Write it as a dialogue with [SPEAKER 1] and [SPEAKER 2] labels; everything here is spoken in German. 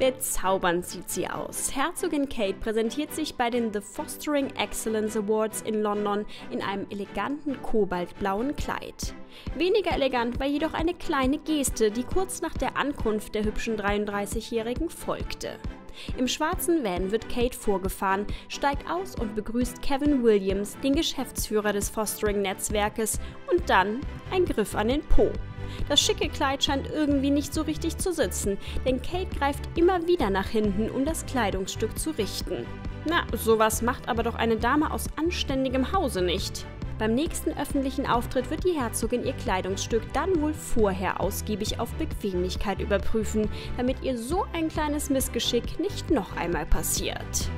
[SPEAKER 1] Bezaubernd sieht sie aus. Herzogin Kate präsentiert sich bei den The Fostering Excellence Awards in London in einem eleganten kobaltblauen Kleid. Weniger elegant war jedoch eine kleine Geste, die kurz nach der Ankunft der hübschen 33-Jährigen folgte. Im schwarzen Van wird Kate vorgefahren, steigt aus und begrüßt Kevin Williams, den Geschäftsführer des Fostering-Netzwerkes, und dann ein Griff an den Po. Das schicke Kleid scheint irgendwie nicht so richtig zu sitzen, denn Kate greift immer wieder nach hinten, um das Kleidungsstück zu richten. Na, sowas macht aber doch eine Dame aus anständigem Hause nicht. Beim nächsten öffentlichen Auftritt wird die Herzogin ihr Kleidungsstück dann wohl vorher ausgiebig auf Bequemlichkeit überprüfen, damit ihr so ein kleines Missgeschick nicht noch einmal passiert.